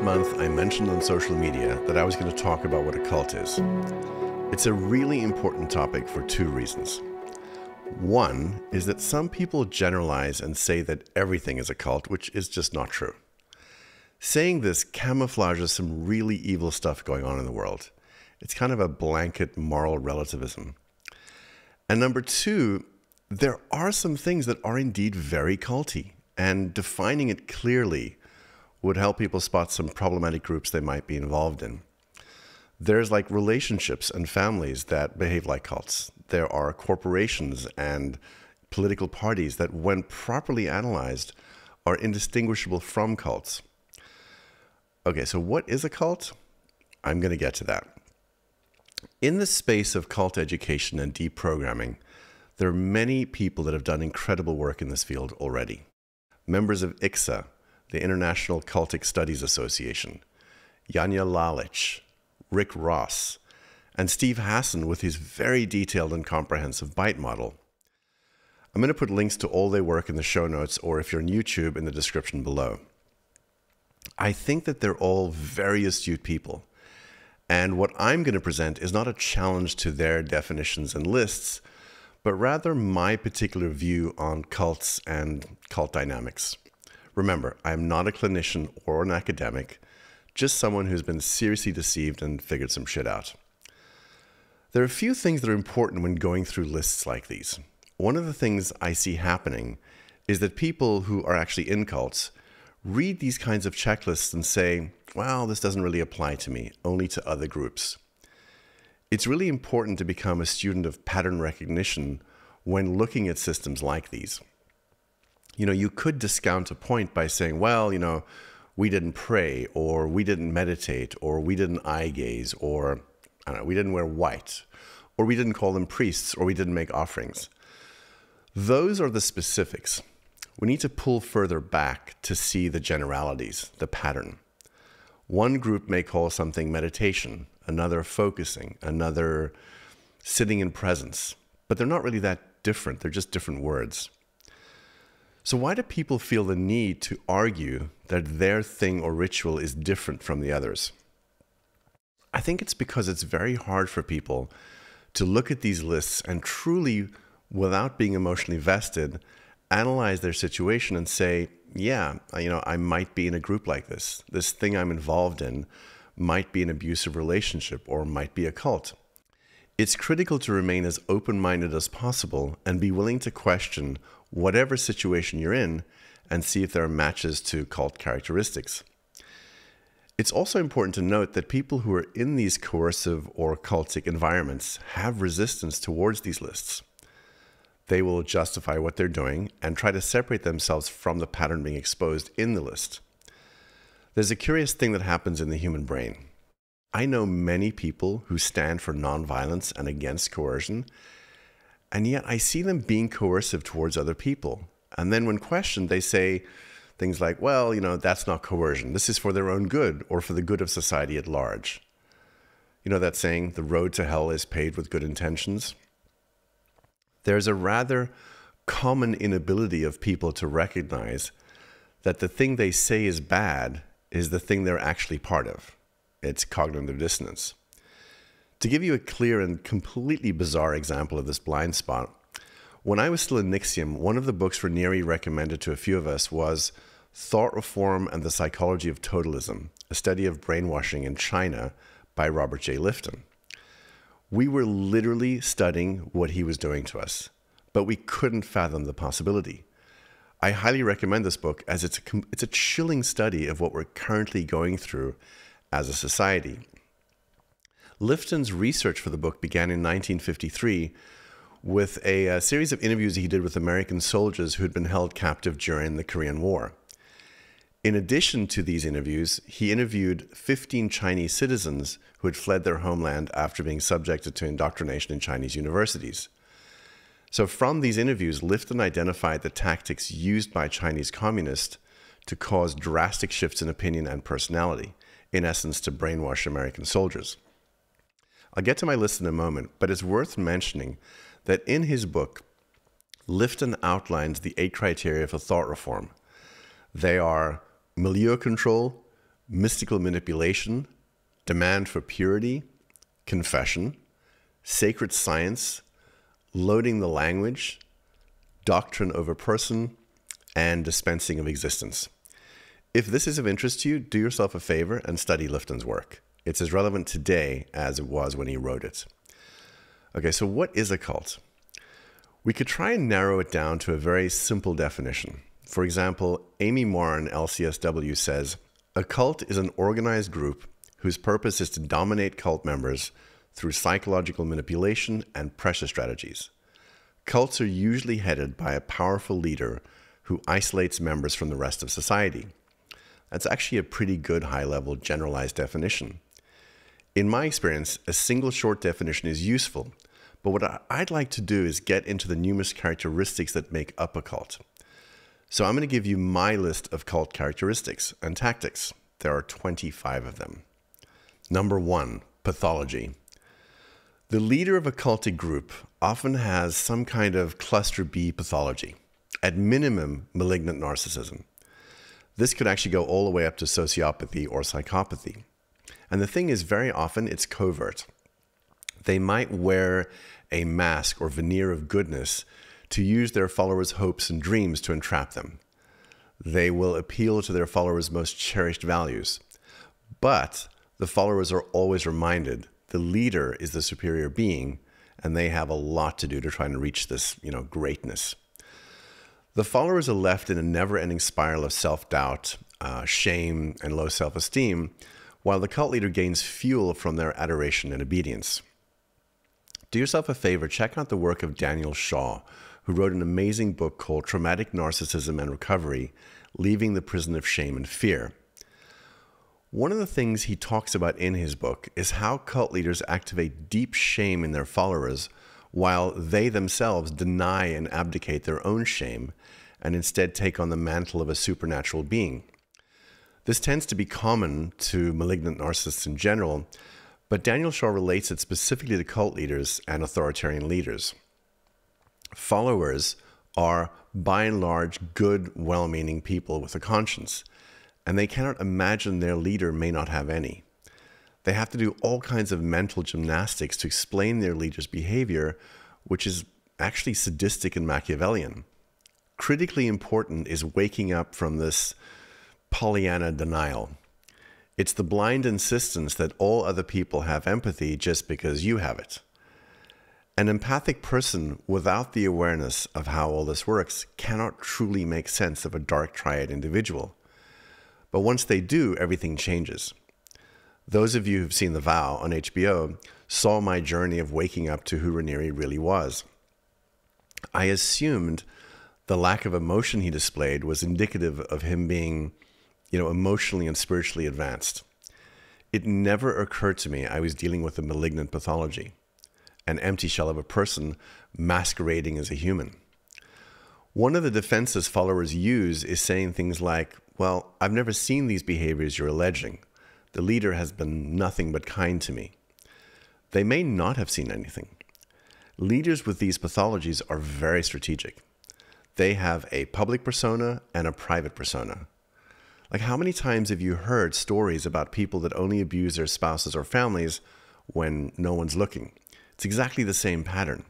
Last month, I mentioned on social media that I was going to talk about what a cult is. It's a really important topic for two reasons. One is that some people generalize and say that everything is a cult, which is just not true. Saying this camouflages some really evil stuff going on in the world. It's kind of a blanket moral relativism. And number two, there are some things that are indeed very culty, and defining it clearly would help people spot some problematic groups they might be involved in. There's like relationships and families that behave like cults. There are corporations and political parties that, when properly analyzed, are indistinguishable from cults. Okay, so what is a cult? I'm going to get to that. In the space of cult education and deprogramming, there are many people that have done incredible work in this field already. Members of ICSA, the International Cultic Studies Association, Janja Lalich, Rick Ross, and Steve Hassan with his very detailed and comprehensive bite model. I'm going to put links to all their work in the show notes, or if you're on YouTube, in the description below. I think that they're all very astute people. And what I'm going to present is not a challenge to their definitions and lists, but rather my particular view on cults and cult dynamics. Remember, I am not a clinician or an academic, just someone who's been seriously deceived and figured some shit out. There are a few things that are important when going through lists like these. One of the things I see happening is that people who are actually in cults read these kinds of checklists and say, well, this doesn't really apply to me, only to other groups. It's really important to become a student of pattern recognition when looking at systems like these you know, you could discount a point by saying, well, you know, we didn't pray or we didn't meditate or we didn't eye gaze or I don't know, we didn't wear white or we didn't call them priests or we didn't make offerings. Those are the specifics. We need to pull further back to see the generalities, the pattern. One group may call something meditation, another focusing, another sitting in presence, but they're not really that different. They're just different words. So, why do people feel the need to argue that their thing or ritual is different from the others? I think it's because it's very hard for people to look at these lists and truly, without being emotionally vested, analyze their situation and say, yeah, you know, I might be in a group like this. This thing I'm involved in might be an abusive relationship or might be a cult. It's critical to remain as open minded as possible and be willing to question whatever situation you're in and see if there are matches to cult characteristics. It's also important to note that people who are in these coercive or cultic environments have resistance towards these lists. They will justify what they're doing and try to separate themselves from the pattern being exposed in the list. There's a curious thing that happens in the human brain. I know many people who stand for nonviolence and against coercion, and yet I see them being coercive towards other people. And then when questioned, they say things like, well, you know, that's not coercion. This is for their own good or for the good of society at large. You know that saying, the road to hell is paved with good intentions? There's a rather common inability of people to recognize that the thing they say is bad is the thing they're actually part of. It's cognitive dissonance. To give you a clear and completely bizarre example of this blind spot, when I was still in NXIVM, one of the books Raniere recommended to a few of us was Thought Reform and the Psychology of Totalism, a study of brainwashing in China by Robert J. Lifton. We were literally studying what he was doing to us, but we couldn't fathom the possibility. I highly recommend this book as it's a, it's a chilling study of what we're currently going through as a society. Lifton's research for the book began in 1953 with a, a, series of interviews he did with American soldiers who had been held captive during the Korean War. In addition to these interviews, he interviewed 15 Chinese citizens who had fled their homeland after being subjected to indoctrination in Chinese universities. So, from these interviews, Lifton identified the tactics used by Chinese communists to cause drastic shifts in opinion and personality, in essence, to brainwash American soldiers. I'll get to my list in a moment, but it's worth mentioning that in his book, Lifton outlines the eight criteria for thought reform. They are milieu control, mystical manipulation, demand for purity, confession, sacred science, loading the language, doctrine over person, and dispensing of existence. If this is of interest to you, do yourself a favor and study Lifton's work. It's as relevant today as it was when he wrote it. Okay, so what is a cult? We could try and narrow it down to a very simple definition. For example, Amy Morin, LCSW, says a cult is an organized group whose purpose is to dominate cult members through psychological manipulation and pressure strategies. Cults are usually headed by a powerful leader who isolates members from the rest of society. That's actually a pretty good high level generalized definition. In my experience, a single short definition is useful, but what I'd like to do is get into the numerous characteristics that make up a cult. So I'm going to give you my list of cult characteristics and tactics. There are 25 of them. Number one, pathology. The leader of a cultic group often has some kind of cluster B pathology, at minimum, malignant narcissism. This could actually go all the way up to sociopathy or psychopathy. And the thing is, very often it's covert. They might wear a mask or veneer of goodness to use their followers' hopes and dreams to entrap them. They will appeal to their followers' most cherished values. But the followers are always reminded the leader is the superior being, and they have a lot to do to try and reach this, you know, greatness. The followers are left in a never-ending spiral of self-doubt, uh, shame, and low self-esteem, while the cult leader gains fuel from their adoration and obedience. Do yourself a favor, check out the work of Daniel Shaw, who wrote an amazing book called Traumatic Narcissism and Recovery Leaving the Prison of Shame and Fear. One of the things he talks about in his book is how cult leaders activate deep shame in their followers while they themselves deny and abdicate their own shame and instead take on the mantle of a supernatural being. This tends to be common to malignant narcissists in general, but Daniel Shaw relates it specifically to cult leaders and authoritarian leaders. Followers are, by and large, good, well meaning people with a conscience, and they cannot imagine their leader may not have any. They have to do all kinds of mental gymnastics to explain their leader's behavior, which is actually sadistic and Machiavellian. Critically important is waking up from this Pollyanna denial. It's the blind insistence that all other people have empathy just because you have it. An empathic person without the awareness of how all this works cannot truly make sense of a dark triad individual. But once they do, everything changes. Those of you who've seen The Vow on HBO saw my journey of waking up to who Raniere really was. I assumed the lack of emotion he displayed was indicative of him being you know, emotionally and spiritually advanced. It never occurred to me I was dealing with a malignant pathology, an empty shell of a person masquerading as a human. One of the defenses followers use is saying things like, Well, I've never seen these behaviors you're alleging. The leader has been nothing but kind to me. They may not have seen anything. Leaders with these pathologies are very strategic. They have a public persona and a private persona. Like, how many times have you heard stories about people that only abuse their spouses or families when no one's looking? It's exactly the same pattern.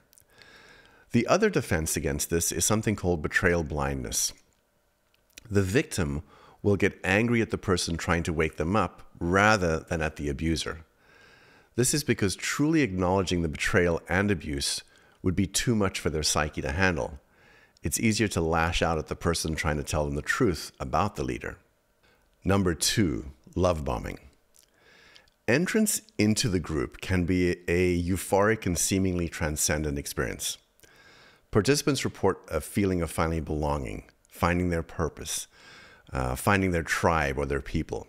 The other defense against this is something called betrayal blindness. The victim will get angry at the person trying to wake them up rather than at the abuser. This is because truly acknowledging the betrayal and abuse would be too much for their psyche to handle. It's easier to lash out at the person trying to tell them the truth about the leader. Number two, love bombing. Entrance into the group can be a euphoric and seemingly transcendent experience. Participants report a feeling of finally belonging, finding their purpose, uh, finding their tribe or their people.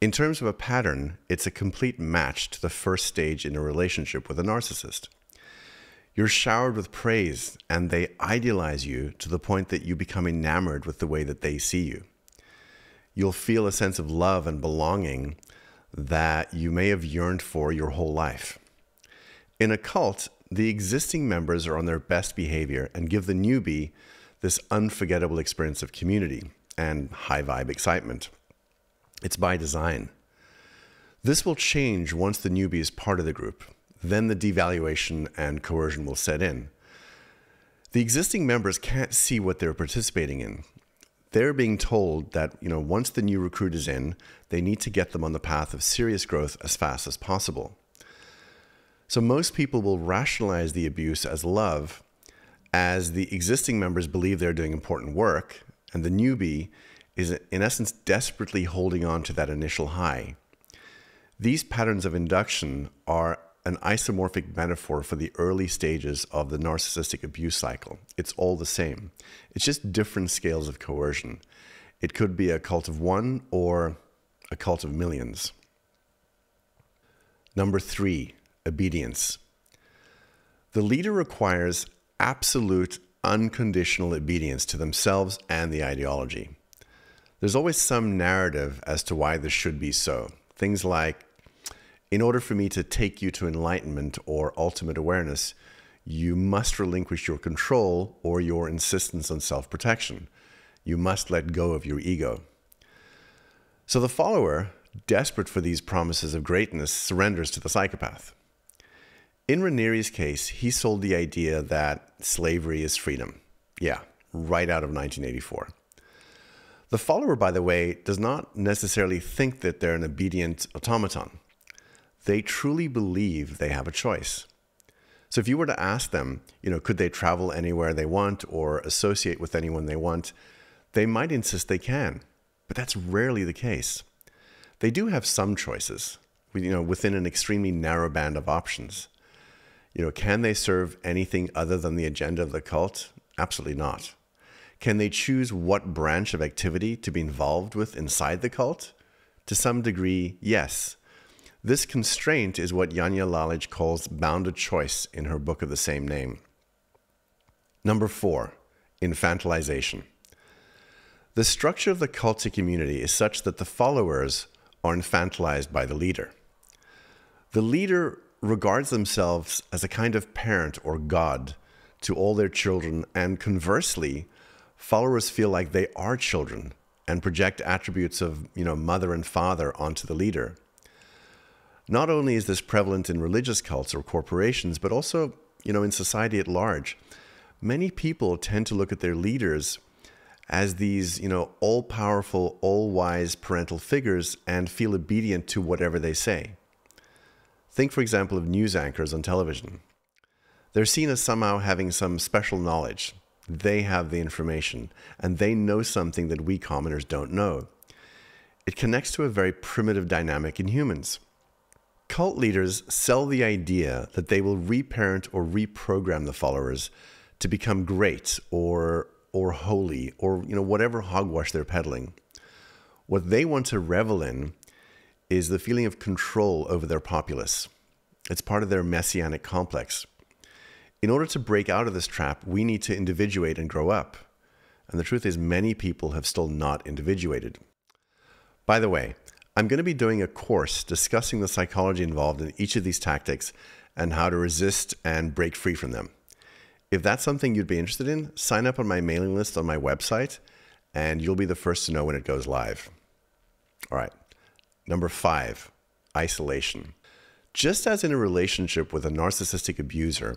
In terms of a pattern, it's a complete match to the first stage in a relationship with a narcissist. You're showered with praise, and they idealize you to the point that you become enamored with the way that they see you you'll feel a sense of love and belonging that you may have yearned for your whole life. In a cult, the existing members are on their best behavior and give the newbie this unforgettable experience of community and high vibe excitement. It's by design. This will change once the newbie is part of the group. Then the devaluation and coercion will set in. The existing members can't see what they're participating in. They're being told that, you know, once the new recruit is in, they need to get them on the path of serious growth as fast as possible. So most people will rationalize the abuse as love as the existing members believe they're doing important work and the newbie is in essence desperately holding on to that initial high. These patterns of induction are an isomorphic metaphor for the early stages of the narcissistic abuse cycle. It's all the same. It's just different scales of coercion. It could be a cult of one or a cult of millions. Number three, obedience. The leader requires absolute, unconditional obedience to themselves and the ideology. There's always some narrative as to why this should be so. Things like, in order for me to take you to enlightenment or ultimate awareness, you must relinquish your control or your insistence on self protection. You must let go of your ego. So the follower, desperate for these promises of greatness, surrenders to the psychopath. In Raniere's case, he sold the idea that slavery is freedom. Yeah, right out of 1984. The follower, by the way, does not necessarily think that they're an obedient automaton. They truly believe they have a choice. So if you were to ask them, you know, could they travel anywhere they want or associate with anyone they want, they might insist they can, but that's rarely the case. They do have some choices, you know, within an extremely narrow band of options. You know, can they serve anything other than the agenda of the cult? Absolutely not. Can they choose what branch of activity to be involved with inside the cult? To some degree, yes. This constraint is what Janja Lalich calls bounded choice in her book of the same name. Number four, infantilization. The structure of the cultic community is such that the followers are infantilized by the leader. The leader regards themselves as a kind of parent or God to all their children, and conversely, followers feel like they are children and project attributes of you know mother and father onto the leader. Not only is this prevalent in religious cults or corporations, but also you know in society at large. Many people tend to look at their leaders as these, you know, all-powerful, all-wise parental figures and feel obedient to whatever they say. Think, for example, of news anchors on television. They're seen as somehow having some special knowledge. They have the information, and they know something that we commoners don't know. It connects to a very primitive dynamic in humans. Cult leaders sell the idea that they will reparent or reprogram the followers to become great or or holy or you know whatever hogwash they're peddling. What they want to revel in is the feeling of control over their populace. It's part of their messianic complex. In order to break out of this trap, we need to individuate and grow up. And the truth is, many people have still not individuated. By the way, I'm going to be doing a course discussing the psychology involved in each of these tactics and how to resist and break free from them. If that's something you'd be interested in, sign up on my mailing list on my website, and you'll be the first to know when it goes live. All right. Number five, isolation. Just as in a relationship with a narcissistic abuser,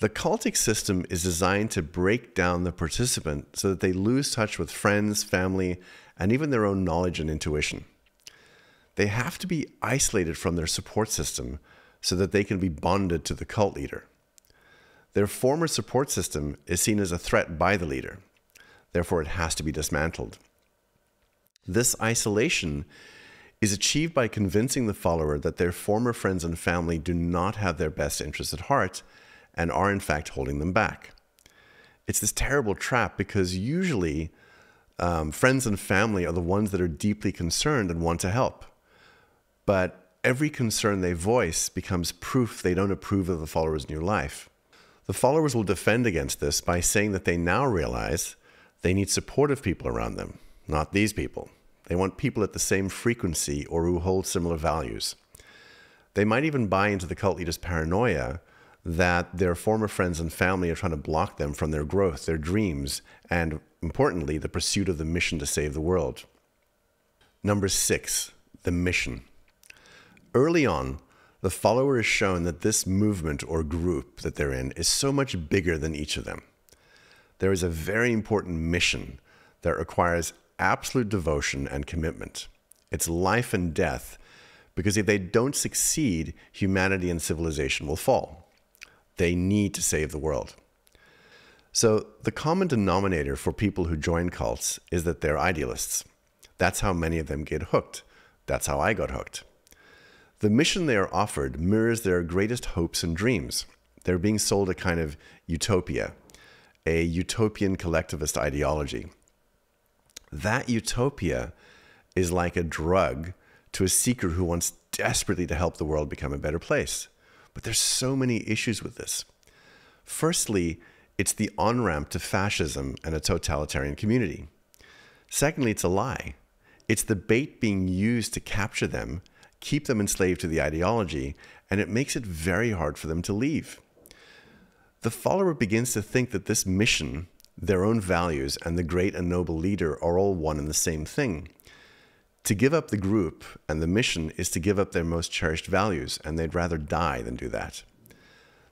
the cultic system is designed to break down the participant so that they lose touch with friends, family, and even their own knowledge and intuition. They have to be isolated from their support system so that they can be bonded to the cult leader. Their former support system is seen as a threat by the leader. Therefore, it has to be dismantled. This isolation is achieved by convincing the follower that their former friends and family do not have their best interests at heart and are in fact holding them back. It's this terrible trap because usually um, friends and family are the ones that are deeply concerned and want to help. But every concern they voice becomes proof they don't approve of the follower's new life. The followers will defend against this by saying that they now realize they need supportive people around them, not these people. They want people at the same frequency or who hold similar values. They might even buy into the cult leader's paranoia that their former friends and family are trying to block them from their growth, their dreams, and importantly, the pursuit of the mission to save the world. Number six, the mission. Early on, the follower is shown that this movement or group that they're in is so much bigger than each of them. There is a very important mission that requires absolute devotion and commitment. It's life and death, because if they don't succeed, humanity and civilization will fall. They need to save the world. So, the common denominator for people who join cults is that they're idealists. That's how many of them get hooked. That's how I got hooked. The mission they are offered mirrors their greatest hopes and dreams. They're being sold a kind of utopia, a utopian collectivist ideology. That utopia is like a drug to a seeker who wants desperately to help the world become a better place. But there's so many issues with this. Firstly, it's the on ramp to fascism and a totalitarian community. Secondly, it's a lie. It's the bait being used to capture them keep them enslaved to the ideology, and it makes it very hard for them to leave. The follower begins to think that this mission, their own values, and the great and noble leader are all one and the same thing. To give up the group and the mission is to give up their most cherished values, and they'd rather die than do that.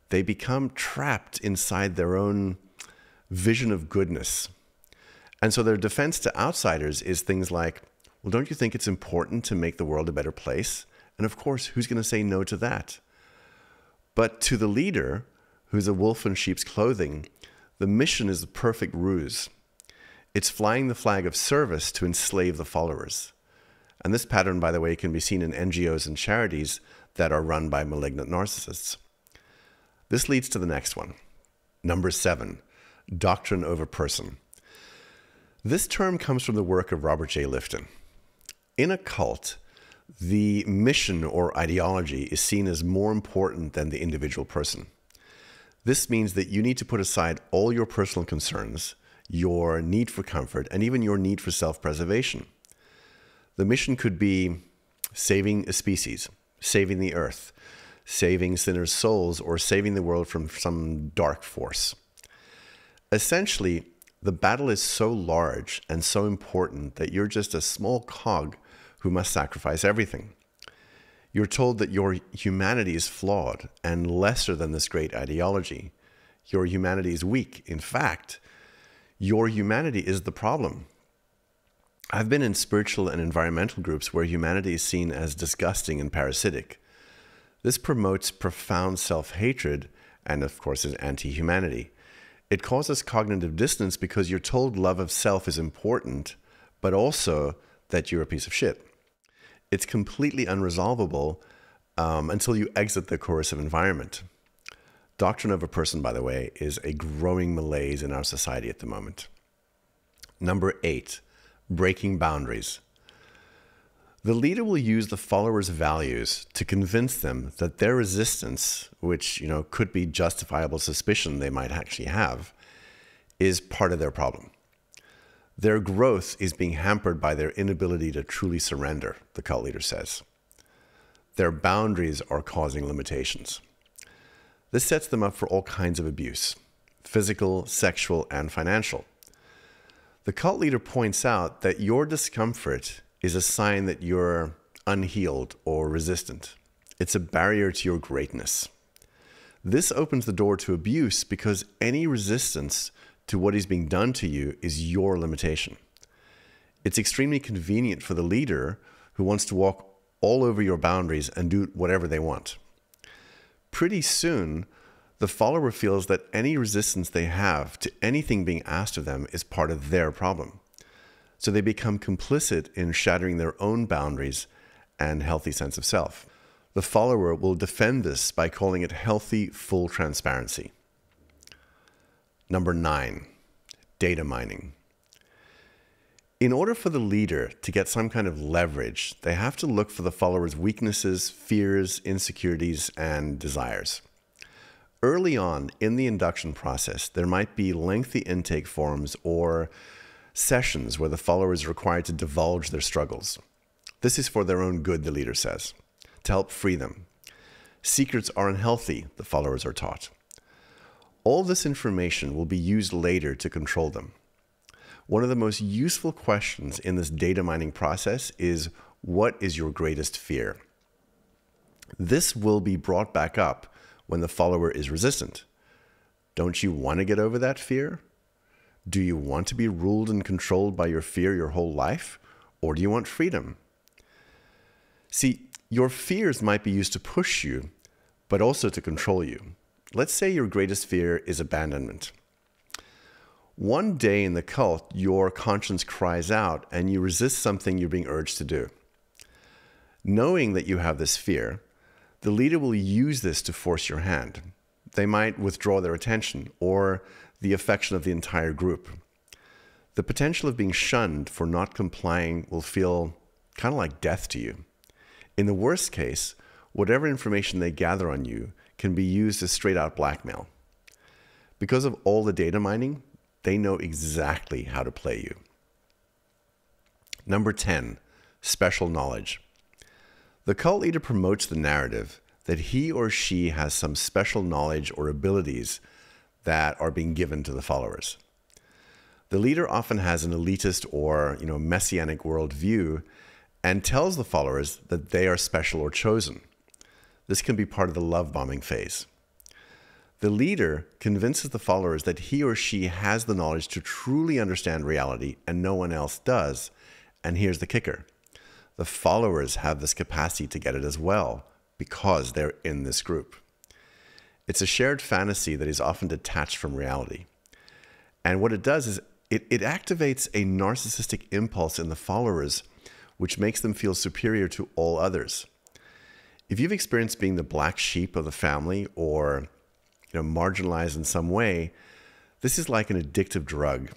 They become trapped inside their own vision of goodness. And so their defense to outsiders is things like, well, don't you think it's important to make the world a better place? And of course, who's going to say no to that? But to the leader, who's a wolf in sheep's clothing, the mission is the perfect ruse. It's flying the flag of service to enslave the followers. And this pattern, by the way, can be seen in NGOs and charities that are run by malignant narcissists. This leads to the next one. Number seven, doctrine over person. This term comes from the work of Robert J. Lifton. In a cult, the mission or ideology is seen as more important than the individual person. This means that you need to put aside all your personal concerns, your need for comfort, and even your need for self preservation. The mission could be saving a species, saving the earth, saving sinners' souls, or saving the world from some dark force. Essentially, the battle is so large and so important that you're just a small cog who must sacrifice everything. You're told that your humanity is flawed and lesser than this great ideology. Your humanity is weak. In fact, your humanity is the problem. I've been in spiritual and environmental groups where humanity is seen as disgusting and parasitic. This promotes profound self hatred and, of course, is anti humanity. It causes cognitive dissonance because you're told love of self is important, but also that you're a piece of shit it's completely unresolvable um, until you exit the coercive environment. Doctrine of a person, by the way, is a growing malaise in our society at the moment. Number eight, breaking boundaries. The leader will use the followers' values to convince them that their resistance, which you know could be justifiable suspicion they might actually have, is part of their problem. Their growth is being hampered by their inability to truly surrender, the cult leader says. Their boundaries are causing limitations. This sets them up for all kinds of abuse physical, sexual, and financial. The cult leader points out that your discomfort is a sign that you're unhealed or resistant. It's a barrier to your greatness. This opens the door to abuse because any resistance to what is being done to you is your limitation. It's extremely convenient for the leader who wants to walk all over your boundaries and do whatever they want. Pretty soon, the follower feels that any resistance they have to anything being asked of them is part of their problem. So they become complicit in shattering their own boundaries and healthy sense of self. The follower will defend this by calling it healthy, full transparency. Number nine, data mining. In order for the leader to get some kind of leverage, they have to look for the followers' weaknesses, fears, insecurities, and desires. Early on in the induction process, there might be lengthy intake forms or sessions where the follower is required to divulge their struggles. This is for their own good, the leader says, to help free them. Secrets are unhealthy, the followers are taught. All this information will be used later to control them. one of the most useful questions in this data mining process is what is your greatest fear? This will be brought back up when the follower is resistant. Don't you want to get over that fear? Do you want to be ruled and controlled by your fear your whole life? Or do you want freedom? See, your fears might be used to push you, but also to control you. Let's say your greatest fear is abandonment. One day in the cult, your conscience cries out and you resist something you're being urged to do. Knowing that you have this fear, the leader will use this to force your hand. They might withdraw their attention or the affection of the entire group. The potential of being shunned for not complying will feel kind of like death to you. In the worst case, whatever information they gather on you can be used as straight out blackmail. Because of all the data mining, they know exactly how to play you. Number 10, special knowledge. The cult leader promotes the narrative that he or she has some special knowledge or abilities that are being given to the followers. The leader often has an elitist or you know, messianic worldview and tells the followers that they are special or chosen. This can be part of the love bombing phase. The leader convinces the followers that he or she has the knowledge to truly understand reality and no one else does. And here's the kicker the followers have this capacity to get it as well because they're in this group. It's a shared fantasy that is often detached from reality. And what it does is it, it activates a narcissistic impulse in the followers, which makes them feel superior to all others. If you've experienced being the black sheep of the family or you know, marginalized in some way, this is like an addictive drug.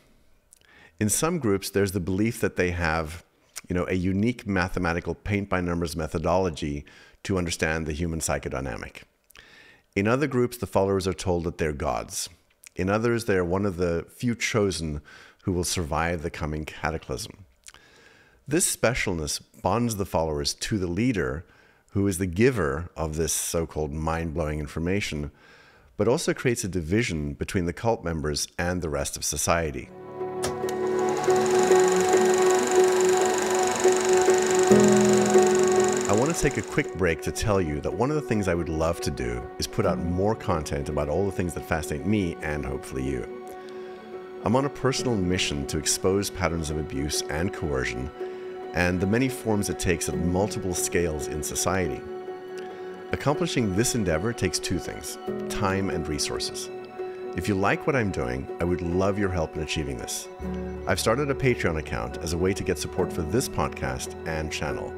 In some groups, there's the belief that they have you know, a unique mathematical paint by numbers methodology to understand the human psychodynamic. In other groups, the followers are told that they're gods. In others, they are one of the few chosen who will survive the coming cataclysm. This specialness bonds the followers to the leader, who is the giver of this so called mind blowing information, but also creates a division between the cult members and the rest of society. I want to take a quick break to tell you that one of the things I would love to do is put out more content about all the things that fascinate me and hopefully you. I'm on a personal mission to expose patterns of abuse and coercion and the many forms it takes at multiple scales in society. Accomplishing this endeavor takes two things time and resources. If you like what I'm doing, I would love your help in achieving this. I've started a Patreon account as a way to get support for this podcast and channel.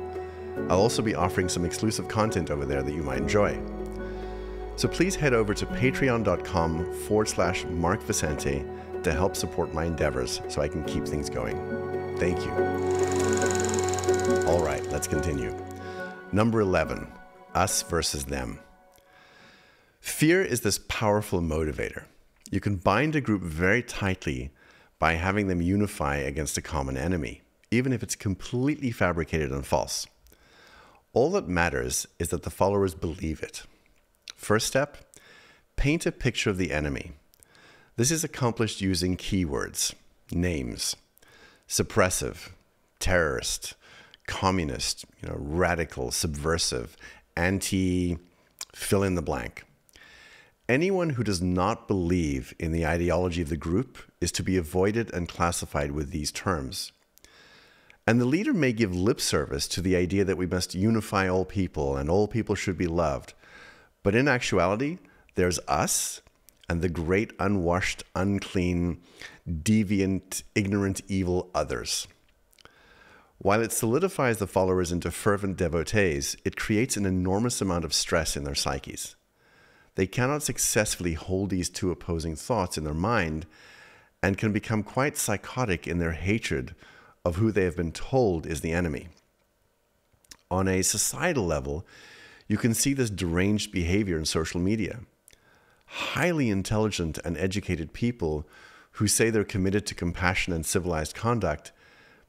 I'll also be offering some exclusive content over there that you might enjoy. So please head over to patreon.com forward slash Mark Vicente to help support my endeavors so I can keep things going. Thank you. All right, let's continue. Number 11 Us versus Them. Fear is this powerful motivator. You can bind a group very tightly by having them unify against a common enemy, even if it's completely fabricated and false. All that matters is that the followers believe it. First step paint a picture of the enemy. This is accomplished using keywords, names, suppressive, terrorist, communist, you know, radical, subversive, anti fill in the blank. Anyone who does not believe in the ideology of the group is to be avoided and classified with these terms. And the leader may give lip service to the idea that we must unify all people and all people should be loved. But in actuality, there's us and the great unwashed, unclean, deviant, ignorant, evil others. While it solidifies the followers into fervent devotees, it creates an enormous amount of stress in their psyches. They cannot successfully hold these two opposing thoughts in their mind and can become quite psychotic in their hatred of who they have been told is the enemy. On a societal level, you can see this deranged behavior in social media. Highly intelligent and educated people who say they're committed to compassion and civilized conduct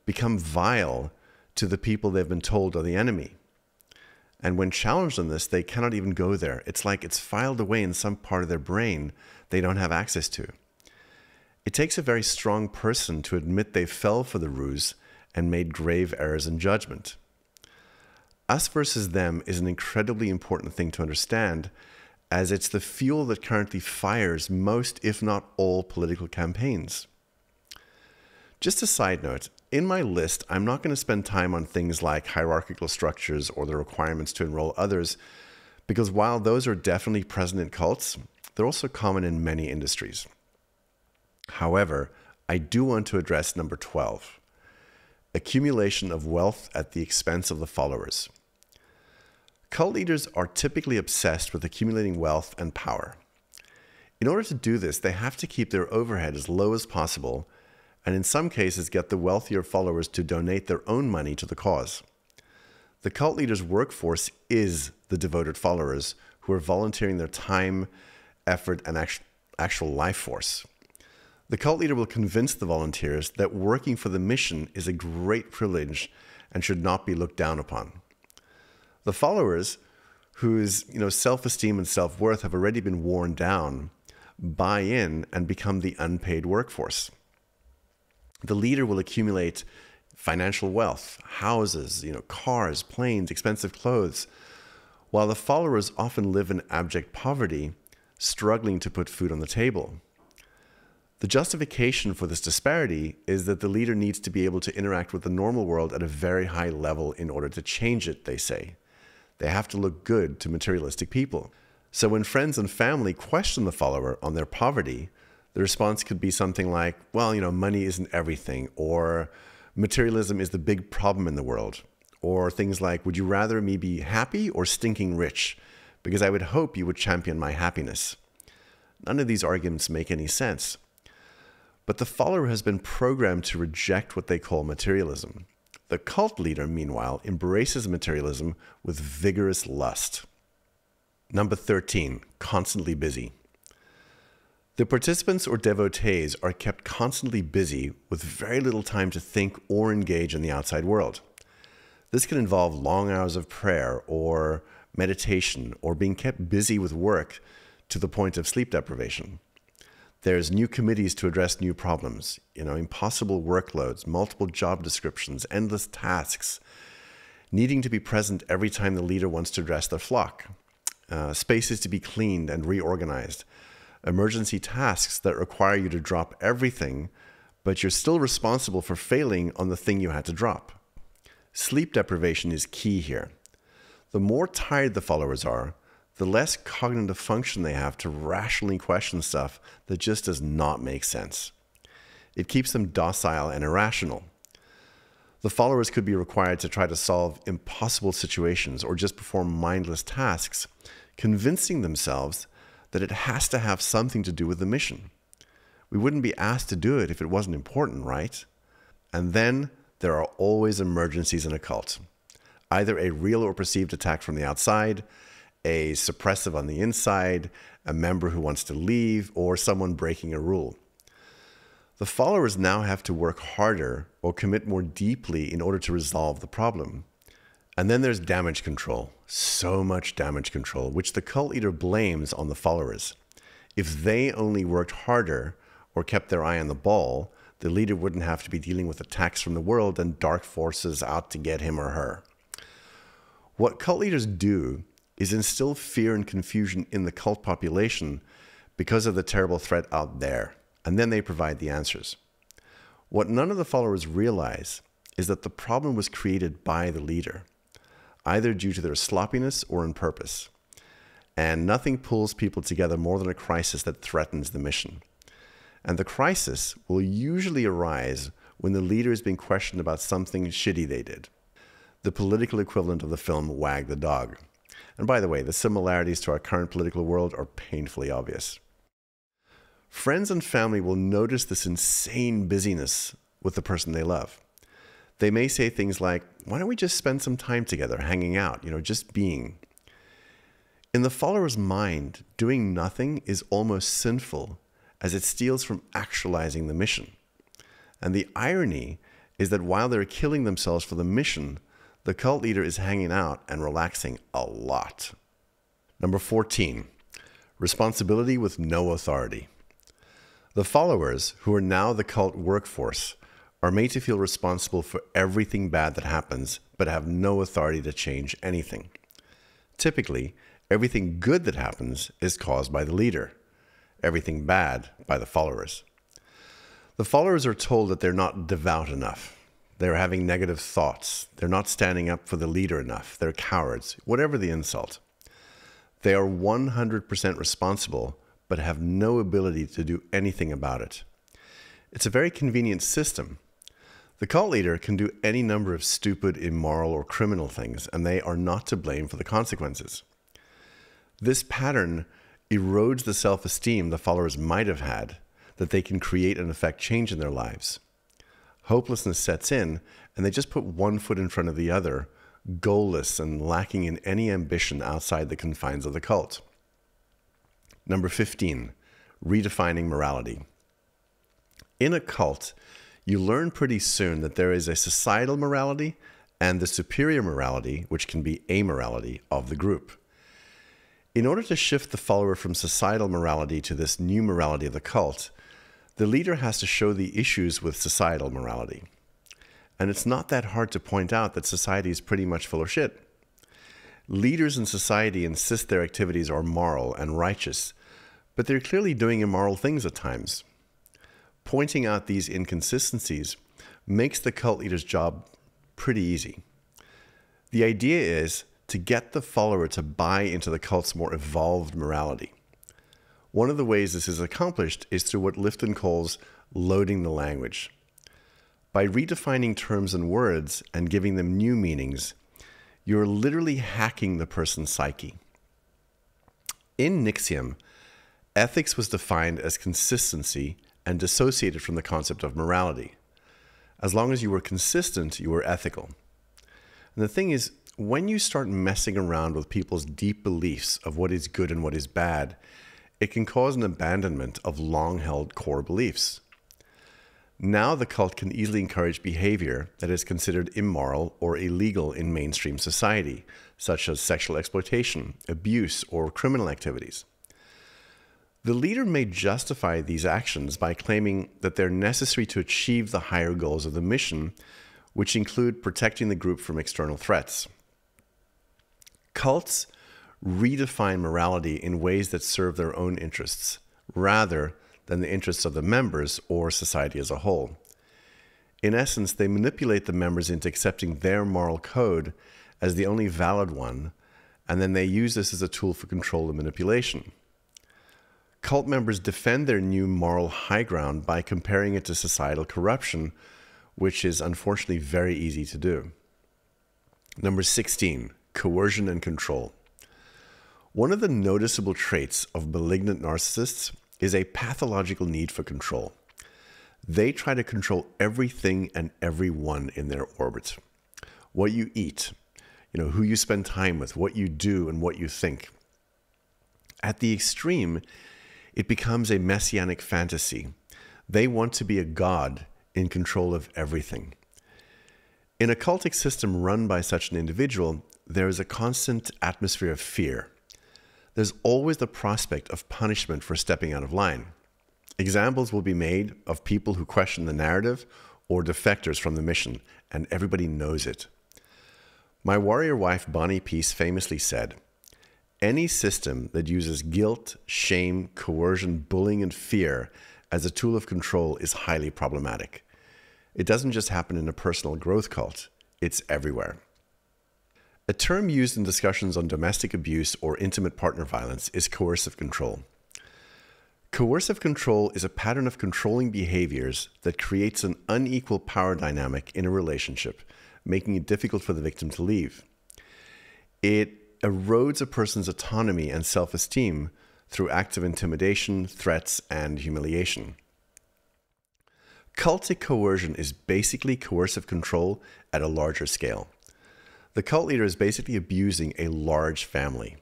become vile to the people they've been told are the enemy. And when challenged on this, they cannot even go there. It's like it's filed away in some part of their brain they don't have access to. It takes a very strong person to admit they fell for the ruse and made grave errors in judgment. Us versus them is an incredibly important thing to understand, as it's the fuel that currently fires most, if not all, political campaigns. Just a side note in my list, I'm not going to spend time on things like hierarchical structures or the requirements to enroll others, because while those are definitely present in cults, they're also common in many industries. However, I do want to address number 12 accumulation of wealth at the expense of the followers. Cult leaders are typically obsessed with accumulating wealth and power. In order to do this, they have to keep their overhead as low as possible, and in some cases, get the wealthier followers to donate their own money to the cause. The cult leader's workforce is the devoted followers who are volunteering their time, effort, and actual life force. The cult leader will convince the volunteers that working for the mission is a great privilege and should not be looked down upon. The followers, whose you know, self esteem and self worth have already been worn down, buy in and become the unpaid workforce. The leader will accumulate financial wealth, houses, you know, cars, planes, expensive clothes, while the followers often live in abject poverty, struggling to put food on the table. The justification for this disparity is that the leader needs to be able to interact with the normal world at a very high level in order to change it, they say. They have to look good to materialistic people. So when friends and family question the follower on their poverty, the response could be something like, well, you know, money isn't everything, or materialism is the big problem in the world, or things like, would you rather me be happy or stinking rich? Because I would hope you would champion my happiness. None of these arguments make any sense. But the follower has been programmed to reject what they call materialism. The cult leader, meanwhile, embraces materialism with vigorous lust. Number 13, constantly busy. The participants or devotees are kept constantly busy with very little time to think or engage in the outside world. This can involve long hours of prayer or meditation or being kept busy with work to the point of sleep deprivation. There's new committees to address new problems, you know, impossible workloads, multiple job descriptions, endless tasks, needing to be present every time the leader wants to address their flock, uh, spaces to be cleaned and reorganized, emergency tasks that require you to drop everything, but you're still responsible for failing on the thing you had to drop. Sleep deprivation is key here. The more tired the followers are, the less cognitive function they have to rationally question stuff that just does not make sense. It keeps them docile and irrational. The followers could be required to try to solve impossible situations or just perform mindless tasks, convincing themselves that it has to have something to do with the mission. We wouldn't be asked to do it if it wasn't important, right? And then there are always emergencies in a cult either a real or perceived attack from the outside, a suppressive on the inside, a member who wants to leave, or someone breaking a rule. The followers now have to work harder or commit more deeply in order to resolve the problem. And then there's damage control. So much damage control, which the cult leader blames on the followers. If they only worked harder or kept their eye on the ball, the leader wouldn't have to be dealing with attacks from the world and dark forces out to get him or her. What cult leaders do is instill fear and confusion in the cult population because of the terrible threat out there, and then they provide the answers. What none of the followers realize is that the problem was created by the leader, either due to their sloppiness or in purpose. And nothing pulls people together more than a crisis that threatens the mission. And the crisis will usually arise when the leader is being questioned about something shitty they did. The political equivalent of the film Wag the Dog. And by the way, the similarities to our current political world are painfully obvious. Friends and family will notice this insane busyness with the person they love. They may say things like, Why don't we just spend some time together hanging out, you know, just being? In the follower's mind, doing nothing is almost sinful as it steals from actualizing the mission. And the irony is that while they're killing themselves for the mission, the cult leader is hanging out and relaxing a lot. Number 14, responsibility with no authority. The followers, who are now the cult workforce, are made to feel responsible for everything bad that happens, but have no authority to change anything. Typically, everything good that happens is caused by the leader, everything bad by the followers. The followers are told that they're not devout enough. They're having negative thoughts. They're not standing up for the leader enough. They're cowards, whatever the insult. They are 100% responsible, but have no ability to do anything about it. It's a very convenient system. The cult leader can do any number of stupid, immoral, or criminal things, and they are not to blame for the consequences. This pattern erodes the self esteem the followers might have had that they can create and affect change in their lives. Hopelessness sets in, and they just put one foot in front of the other, goalless and lacking in any ambition outside the confines of the cult. Number 15, redefining morality. In a cult, you learn pretty soon that there is a societal morality and the superior morality, which can be amorality, of the group. In order to shift the follower from societal morality to this new morality of the cult, the leader has to show the issues with societal morality. And it's not that hard to point out that society is pretty much full of shit. Leaders in society insist their activities are moral and righteous, but they're clearly doing immoral things at times. Pointing out these inconsistencies makes the cult leader's job pretty easy. The idea is to get the follower to buy into the cult's more evolved morality. One of the ways this is accomplished is through what Lifton calls loading the language. By redefining terms and words and giving them new meanings, you're literally hacking the person's psyche. In NXIVM, ethics was defined as consistency and dissociated from the concept of morality. As long as you were consistent, you were ethical. And the thing is, when you start messing around with people's deep beliefs of what is good and what is bad, it can cause an abandonment of long held core beliefs. Now, the cult can easily encourage behavior that is considered immoral or illegal in mainstream society, such as sexual exploitation, abuse, or criminal activities. The leader may justify these actions by claiming that they're necessary to achieve the higher goals of the mission, which include protecting the group from external threats. Cults redefine morality in ways that serve their own interests, rather than the interests of the members or society as a whole. In essence, they manipulate the members into accepting their moral code as the only valid one, and then they use this as a tool for control and manipulation. Cult members defend their new moral high ground by comparing it to societal corruption, which is unfortunately very easy to do. Number 16 coercion and control. One of the noticeable traits of malignant narcissists is a pathological need for control. They try to control everything and everyone in their orbit. What you eat, you know, who you spend time with, what you do, and what you think. At the extreme, it becomes a messianic fantasy. They want to be a god in control of everything. In a cultic system run by such an individual, there is a constant atmosphere of fear. There's always the prospect of punishment for stepping out of line. Examples will be made of people who question the narrative or defectors from the mission, and everybody knows it. My warrior wife Bonnie Piesse famously said, Any system that uses guilt, shame, coercion, bullying, and fear as a tool of control is highly problematic. It doesn't just happen in a personal growth cult, it's everywhere. A term used in discussions on domestic abuse or intimate partner violence is coercive control. Coercive control is a pattern of controlling behaviors that creates an unequal power dynamic in a relationship, making it difficult for the victim to leave. It erodes a person's autonomy and self esteem through acts of intimidation, threats, and humiliation. Cultic coercion is basically coercive control at a larger scale. The cult leader is basically abusing a large family.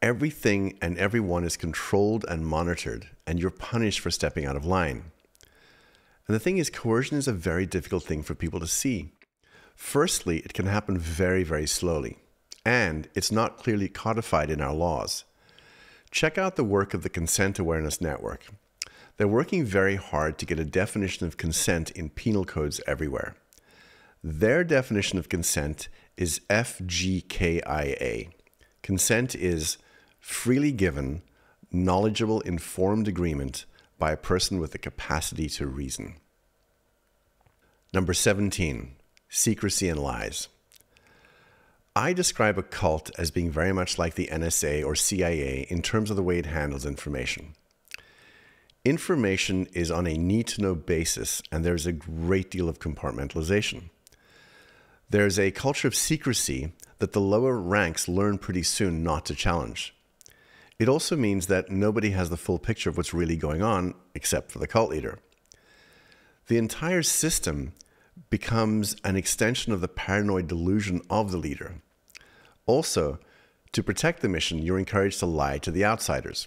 Everything and everyone is controlled and monitored, and you're punished for stepping out of line. And the thing is, coercion is a very difficult thing for people to see. Firstly, it can happen very, very slowly, and it's not clearly codified in our laws. Check out the work of the Consent Awareness Network. they're working very hard to get a definition of consent in penal codes everywhere. Their definition of consent is FGKIA. Consent is freely given, knowledgeable, informed agreement by a person with the capacity to reason. Number 17, secrecy and lies. I describe a cult as being very much like the NSA or CIA in terms of the way it handles information. Information is on a need to know basis, and there's a great deal of compartmentalization. There's a culture of secrecy that the lower ranks learn pretty soon not to challenge. It also means that nobody has the full picture of what's really going on except for the cult leader. The entire system becomes an extension of the paranoid delusion of the leader. Also, to protect the mission, you're encouraged to lie to the outsiders.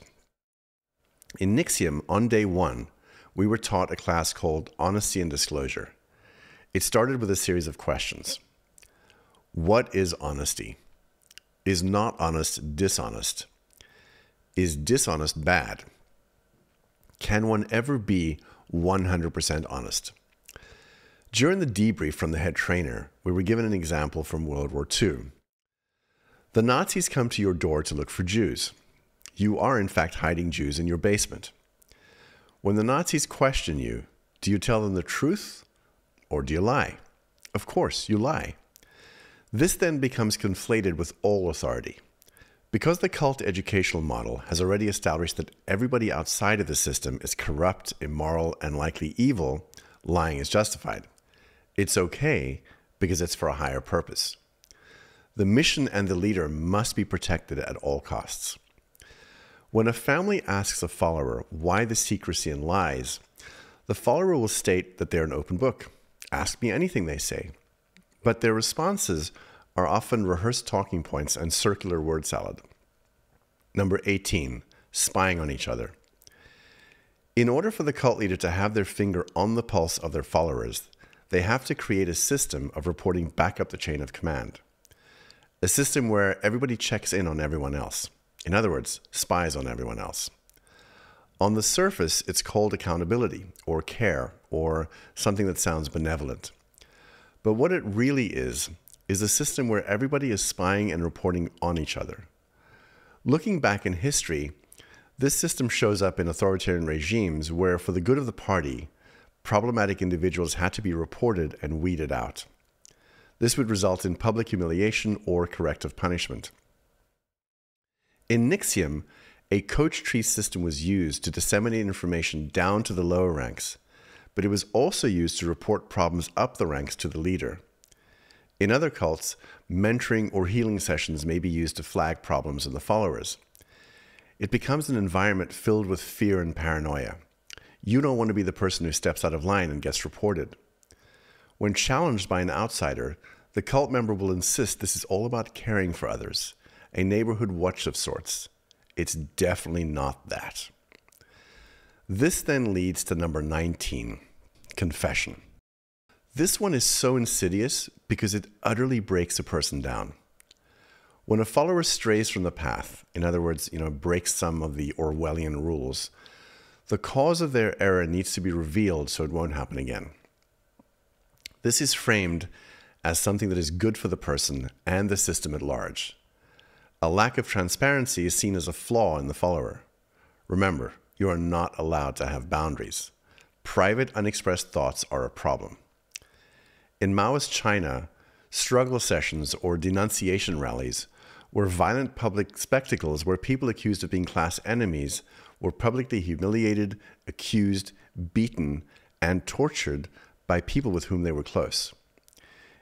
In NXIVM, on day one, we were taught a class called Honesty and Disclosure. It started with a series of questions. What is honesty? Is not honest dishonest? Is dishonest bad? Can one ever be 100% honest? During the debrief from the head trainer, we were given an example from World War II. The Nazis come to your door to look for Jews. You are, in fact, hiding Jews in your basement. When the Nazis question you, do you tell them the truth or do you lie? Of course, you lie. This then becomes conflated with all authority. Because the cult educational model has already established that everybody outside of the system is corrupt, immoral, and likely evil, lying is justified. It's okay because it's for a higher purpose. The mission and the leader must be protected at all costs. When a family asks a follower why the secrecy and lies, the follower will state that they're an open book. Ask me anything, they say. But their responses are often rehearsed talking points and circular word salad. Number 18, spying on each other. In order for the cult leader to have their finger on the pulse of their followers, they have to create a system of reporting back up the chain of command a system where everybody checks in on everyone else. In other words, spies on everyone else. On the surface, it's called accountability or care or something that sounds benevolent. But what it really is, is a system where everybody is spying and reporting on each other. Looking back in history, this system shows up in authoritarian regimes where, for the good of the party, problematic individuals had to be reported and weeded out. This would result in public humiliation or corrective punishment. In NXIVM, a coach tree system was used to disseminate information down to the lower ranks, but it was also used to report problems up the ranks to the leader. In other cults, mentoring or healing sessions may be used to flag problems in the followers. It becomes an environment filled with fear and paranoia. You don't want to be the person who steps out of line and gets reported. When challenged by an outsider, the cult member will insist this is all about caring for others, a neighborhood watch of sorts. It's definitely not that. This then leads to number 19 confession. This one is so insidious because it utterly breaks a person down. When a follower strays from the path, in other words, you know, breaks some of the Orwellian rules, the cause of their error needs to be revealed so it won't happen again. This is framed as something that is good for the person and the system at large. A lack of transparency is seen as a flaw in the follower. Remember, you are not allowed to have boundaries. Private, unexpressed thoughts are a problem. In Maoist China, struggle sessions or denunciation rallies were violent public spectacles where people accused of being class enemies were publicly humiliated, accused, beaten, and tortured by people with whom they were close.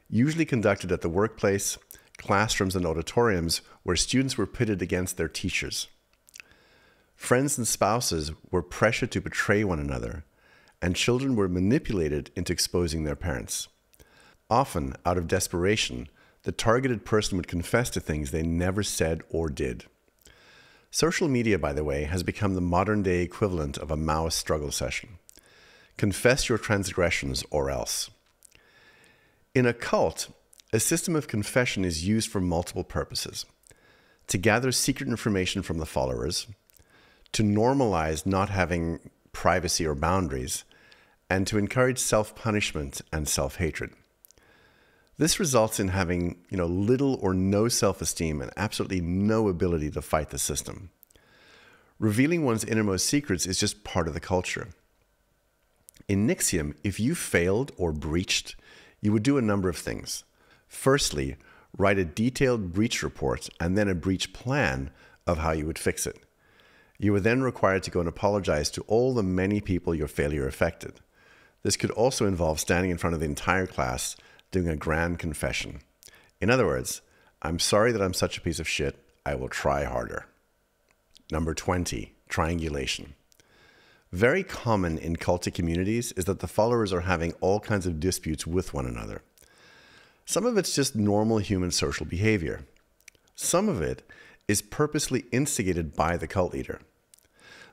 Usually conducted at the workplace, classrooms, and auditoriums where students were pitted against their teachers. Friends and spouses were pressured to betray one another, and children were manipulated into exposing their parents. Often, out of desperation, the targeted person would confess to things they never said or did. Social media, by the way, has become the modern day equivalent of a Maoist struggle session. Confess your transgressions or else. In a cult, a system of confession is used for multiple purposes to gather secret information from the followers, to normalize not having privacy or boundaries, and to encourage self punishment and self hatred. This results in having you know, little or no self esteem and absolutely no ability to fight the system. Revealing one's innermost secrets is just part of the culture. In NXIVM, if you failed or breached, you would do a number of things. Firstly, write a detailed breach report and then a breach plan of how you would fix it. You were then required to go and apologize to all the many people your failure affected. This could also involve standing in front of the entire class doing a grand confession. In other words, I'm sorry that I'm such a piece of shit. I will try harder. Number 20, triangulation. Very common in cultic communities is that the followers are having all kinds of disputes with one another. Some of it's just normal human social behavior. Some of it is purposely instigated by the cult leader.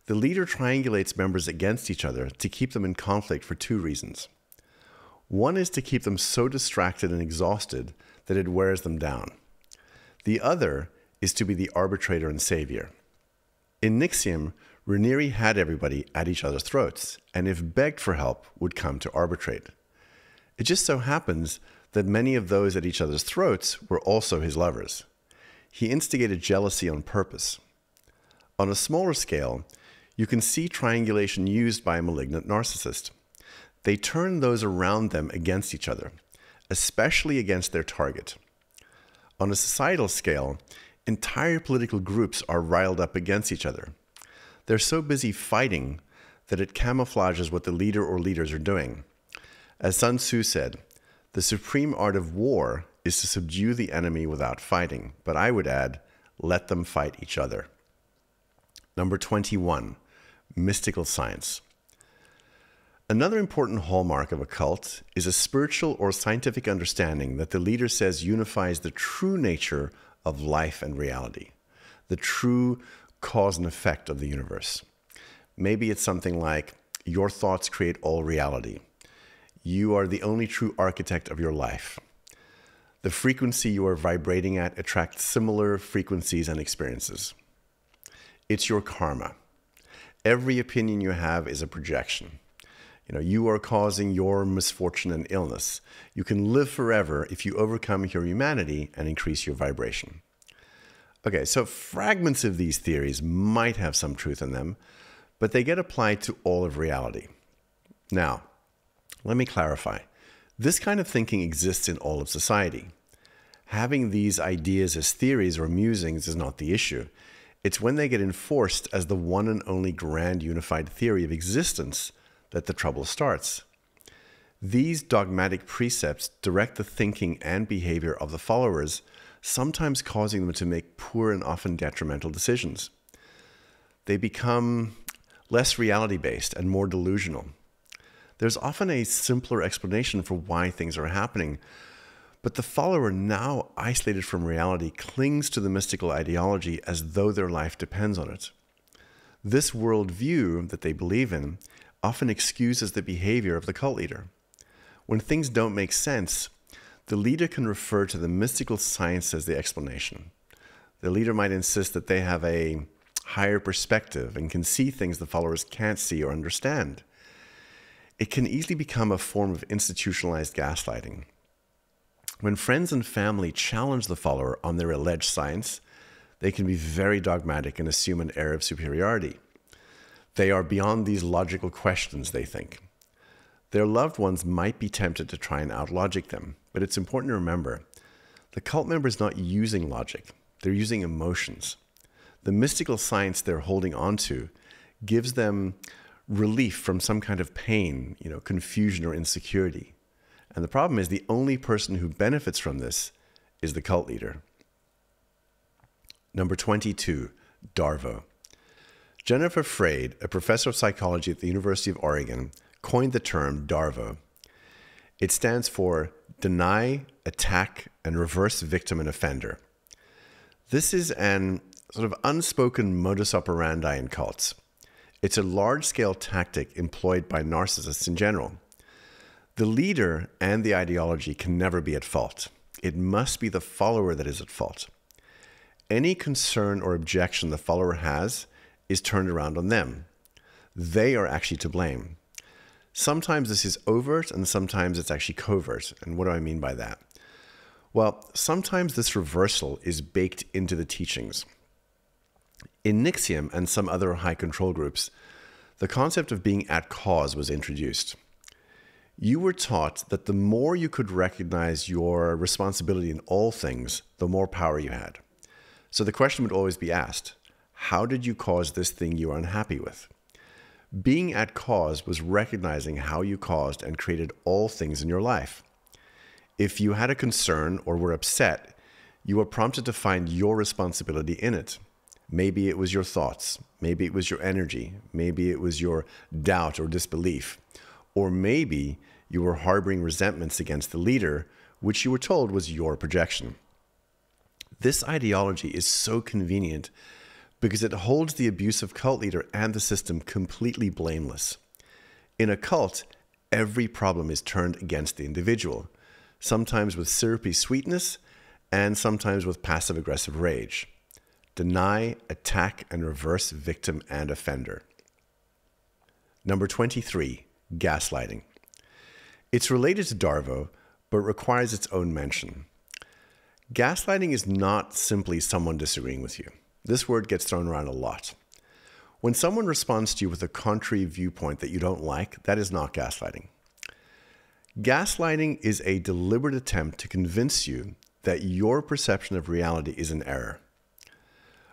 The leader triangulates members against each other to keep them in conflict for two reasons. One is to keep them so distracted and exhausted that it wears them down. The other is to be the arbitrator and savior. In NXIVM, Raniere had everybody at each other's throats, and if begged for help, would come to arbitrate. It just so happens that many of those at each other's throats were also his lovers. He instigated jealousy on purpose. On a smaller scale, you can see triangulation used by a malignant narcissist. They turn those around them against each other, especially against their target. On a societal scale, entire political groups are riled up against each other. They're so busy fighting that it camouflages what the leader or leaders are doing. As Sun Tzu said, the supreme art of war is to subdue the enemy without fighting, but I would add, let them fight each other. Number 21, mystical science. Another important hallmark of a cult is a spiritual or scientific understanding that the leader says unifies the true nature of life and reality, the true cause and effect of the universe. Maybe it's something like your thoughts create all reality. You are the only true architect of your life. The frequency you are vibrating at attracts similar frequencies and experiences. It's your karma. Every opinion you have is a projection. You know, you are causing your misfortune and illness. You can live forever if you overcome your humanity and increase your vibration. Okay, so fragments of these theories might have some truth in them, but they get applied to all of reality. Now, let me clarify. This kind of thinking exists in all of society. Having these ideas as theories or musings is not the issue. It's when they get enforced as the one and only grand unified theory of existence that the trouble starts. These dogmatic precepts direct the thinking and behavior of the followers sometimes causing them to make poor and often detrimental decisions. They become less reality based and more delusional. There's often a simpler explanation for why things are happening, but the follower, now isolated from reality, clings to the mystical ideology as though their life depends on it. This worldview that they believe in often excuses the behavior of the cult leader. When things don't make sense, the leader can refer to the mystical science as the explanation. The leader might insist that they have a higher perspective and can see things the followers can't see or understand. It can easily become a form of institutionalized gaslighting. When friends and family challenge the follower on their alleged science, they can be very dogmatic and assume an air of superiority. They are beyond these logical questions, they think. Their loved ones might be tempted to try and outlogic them, but it's important to remember the cult member is not using logic, they're using emotions. The mystical science they're holding onto gives them relief from some kind of pain, you know, confusion or insecurity. And the problem is the only person who benefits from this is the cult leader. Number 22, Darvo. Jennifer Freyd, a professor of psychology at the University of Oregon, coined the term DARVO. It stands for Deny, Attack, and Reverse Victim and Offender. This is an sort of unspoken modus operandi in cults. It's a large scale tactic employed by narcissists in general. The leader and the ideology can never be at fault. It must be the follower that is at fault. Any concern or objection the follower has is turned around on them. they are actually to blame. Sometimes this is overt and sometimes it's actually covert. And what do I mean by that? Well, sometimes this reversal is baked into the teachings. In NXIVM and some other high control groups, the concept of being at cause was introduced. You were taught that the more you could recognize your responsibility in all things, the more power you had. So the question would always be asked How did you cause this thing you are unhappy with? Being at cause was recognizing how you caused and created all things in your life. If you had a concern or were upset, you were prompted to find your responsibility in it. Maybe it was your thoughts, maybe it was your energy, maybe it was your doubt or disbelief, or maybe you were harboring resentments against the leader, which you were told was your projection. This ideology is so convenient because it holds the abusive cult leader and the system completely blameless. In a cult, every problem is turned against the individual, sometimes with syrupy sweetness and sometimes with passive aggressive rage. Deny, attack, and reverse victim and offender. Number 23 Gaslighting. It's related to Darvo, but requires its own mention. Gaslighting is not simply someone disagreeing with you. This word gets thrown around a lot. When someone responds to you with a contrary viewpoint that you don't like, that is not gaslighting. Gaslighting is a deliberate attempt to convince you that your perception of reality is an error.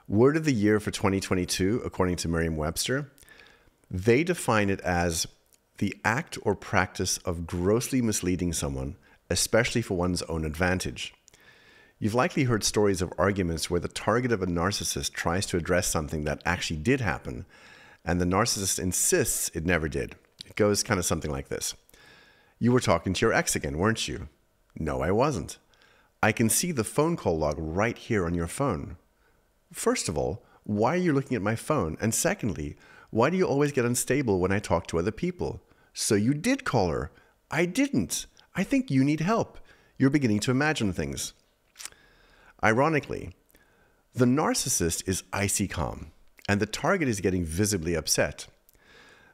Word of the year for 2022, according to Merriam Webster, they define it as the act or practice of grossly misleading someone, especially for one's own advantage. You've likely heard stories of arguments where the target of a narcissist tries to address something that actually did happen, and the narcissist insists it never did. It goes kind of something like this You were talking to your ex again, weren't you? No, I wasn't. I can see the phone call log right here on your phone. First of all, why are you looking at my phone? And secondly, why do you always get unstable when I talk to other people? So you did call her. I didn't. I think you need help. You're beginning to imagine things. Ironically, the narcissist is icy calm, and the target is getting visibly upset.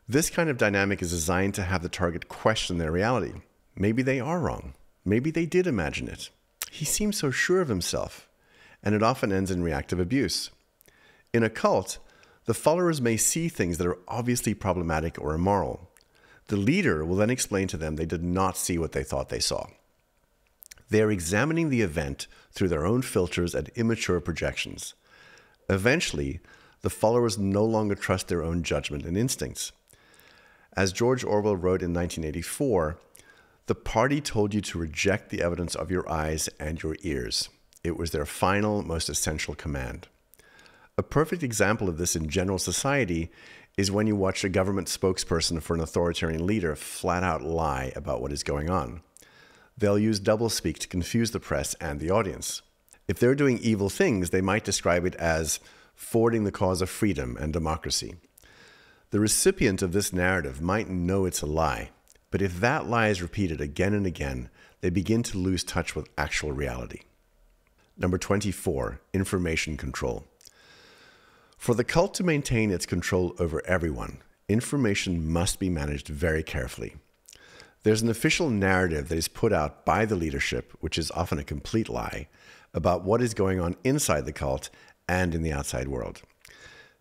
This kind of dynamic is designed to have the target question their reality. Maybe they are wrong. Maybe they did imagine it. He seems so sure of himself, and it often ends in reactive abuse. In a cult, the followers may see things that are obviously problematic or immoral. The leader will then explain to them they did not see what they thought they saw. They are examining the event through their own filters and immature projections. Eventually, the followers no longer trust their own judgment and instincts. As George Orwell wrote in 1984, the party told you to reject the evidence of your eyes and your ears. It was their final, most essential command. A perfect example of this in general society is when you watch a government spokesperson for an authoritarian leader flat out lie about what is going on. They'll use doublespeak to confuse the press and the audience. If they're doing evil things, they might describe it as forwarding the cause of freedom and democracy. The recipient of this narrative might know it's a lie, but if that lie is repeated again and again, they begin to lose touch with actual reality. Number 24, information control. For the cult to maintain its control over everyone, information must be managed very carefully. There's an official narrative that is put out by the leadership, which is often a complete lie, about what is going on inside the cult and in the outside world.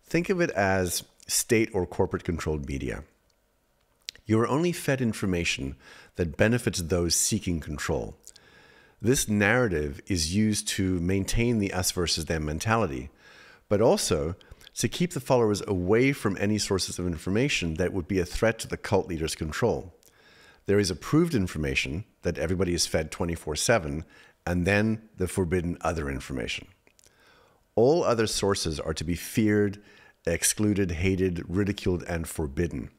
Think of it as state or corporate controlled media. You are only fed information that benefits those seeking control. This narrative is used to maintain the us versus them mentality, but also to keep the followers away from any sources of information that would be a threat to the cult leader's control. There is approved information that everybody is fed 24 7, and then the forbidden other information. All other sources are to be feared, excluded, hated, ridiculed, and forbidden.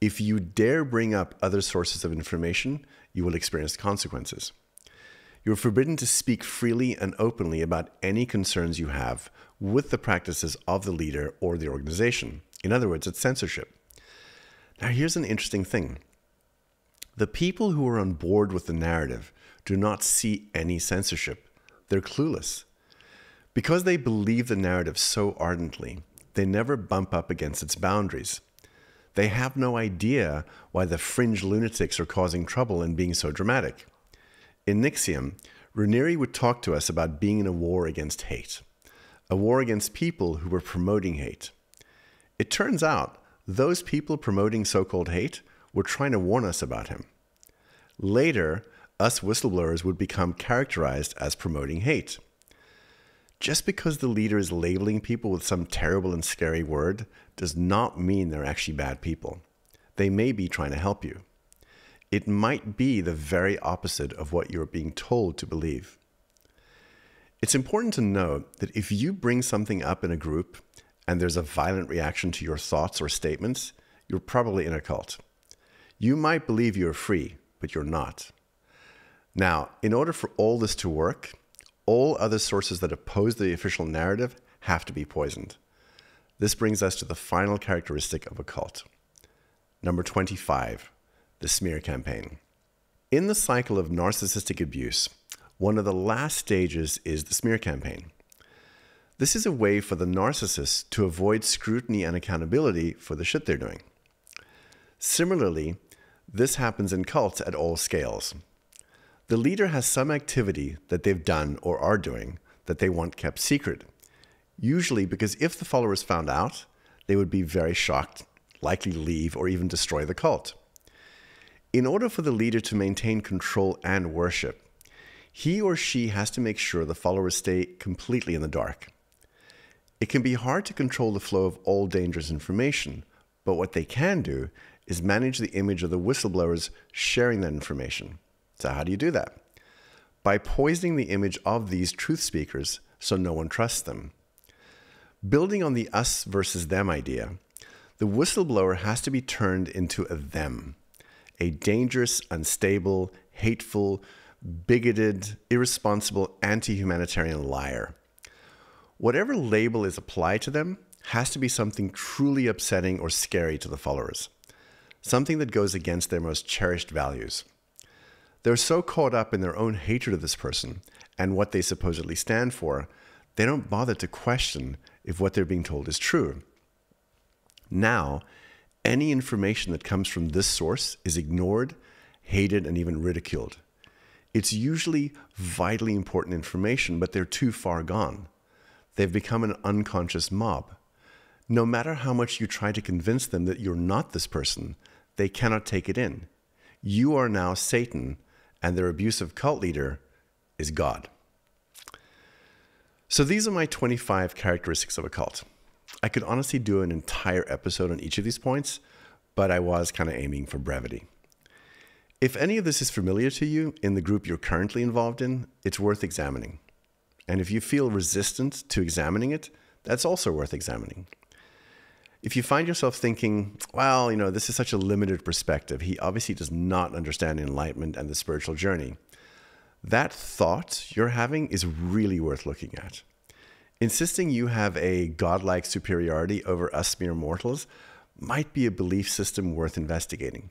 If you dare bring up other sources of information, you will experience consequences. You are forbidden to speak freely and openly about any concerns you have with the practices of the leader or the organization. In other words, it's censorship. Now, here's an interesting thing the people who are on board with the narrative do not see any censorship. They're clueless. Because they believe the narrative so ardently, they never bump up against its boundaries. They have no idea why the fringe lunatics are causing trouble and being so dramatic. In NXIVM, Raniere would talk to us about being in a war against hate, a war against people who were promoting hate. It turns out those people promoting so called hate were trying to warn us about him. Later, us whistleblowers would become characterized as promoting hate. Just because the leader is labeling people with some terrible and scary word does not mean they're actually bad people. They may be trying to help you. It might be the very opposite of what you're being told to believe. It's important to note that if you bring something up in a group and there's a violent reaction to your thoughts or statements, you're probably in a cult. You might believe you're free, but you're not. Now, in order for all this to work, all other sources that oppose the official narrative have to be poisoned. This brings us to the final characteristic of a cult. Number 25, the smear campaign. In the cycle of narcissistic abuse, one of the last stages is the smear campaign. This is a way for the narcissist to avoid scrutiny and accountability for the shit they're doing. Similarly, this happens in cults at all scales. The leader has some activity that they've done or are doing that they want kept secret. Usually because if the followers found out, they would be very shocked, likely leave or even destroy the cult. In order for the leader to maintain control and worship, he or she has to make sure the followers stay completely in the dark. It can be hard to control the flow of all dangerous information, but what they can do is manage the image of the whistleblowers sharing that information. So, how do you do that? By poisoning the image of these truth speakers so no one trusts them. Building on the us versus them idea, the whistleblower has to be turned into a them, a dangerous, unstable, hateful, bigoted, irresponsible, anti humanitarian liar. Whatever label is applied to them has to be something truly upsetting or scary to the followers, something that goes against their most cherished values. They're so caught up in their own hatred of this person and what they supposedly stand for, they don't bother to question if what they're being told is true. Now, any information that comes from this source is ignored, hated, and even ridiculed. It's usually vitally important information, but they're too far gone. They've become an unconscious mob. No matter how much you try to convince them that you're not this person, they cannot take it in. You are now Satan and their abusive cult leader is God. So these are my 25 characteristics of a cult. I could honestly do an entire episode on each of these points, but I was kind of aiming for brevity. If any of this is familiar to you in the group you're currently involved in, it's worth examining. And if you feel resistant to examining it, that's also worth examining. If you find yourself thinking, well, you know, this is such a limited perspective, he obviously does not understand enlightenment and the spiritual journey, that thought you're having is really worth looking at. Insisting you have a godlike superiority over us mere mortals might be a belief system worth investigating.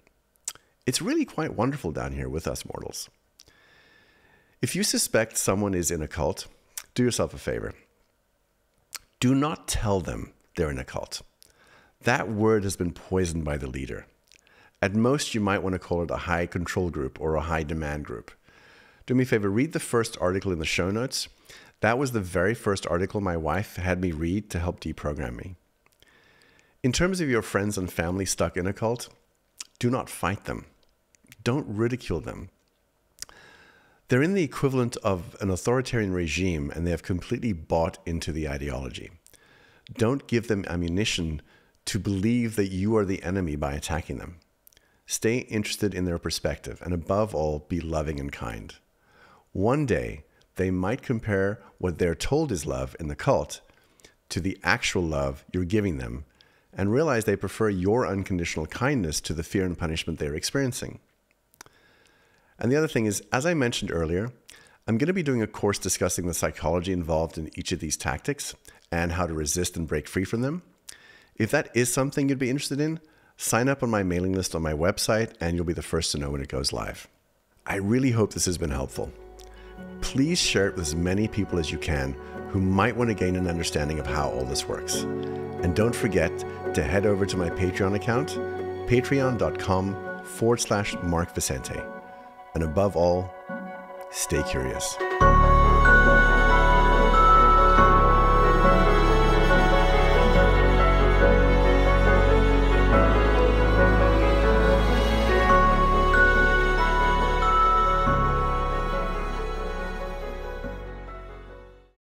It's really quite wonderful down here with us mortals. If you suspect someone is in a cult, do yourself a favor. Do not tell them they're in a cult. That word has been poisoned by the leader. At most, you might want to call it a high control group or a high demand group. Do me a favor, read the first article in the show notes. That was the very first article my wife had me read to help deprogram me. In terms of your friends and family stuck in a cult, do not fight them. Don't ridicule them. They're in the equivalent of an authoritarian regime and they have completely bought into the ideology. Don't give them ammunition to believe that you are the enemy by attacking them. Stay interested in their perspective, and above all, be loving and kind. One day, they might compare what they're told is love in the cult to the actual love you're giving them and realize they prefer your unconditional kindness to the fear and punishment they're experiencing. And the other thing is, as I mentioned earlier, I'm going to be doing a course discussing the psychology involved in each of these tactics and how to resist and break free from them. If that is something you'd be interested in, sign up on my mailing list on my website and you'll be the first to know when it goes live. I really hope this has been helpful. Please share it with as many people as you can who might want to gain an understanding of how all this works. And don't forget to head over to my Patreon account, patreon.com forward slash Mark Vicente. And above all, stay curious.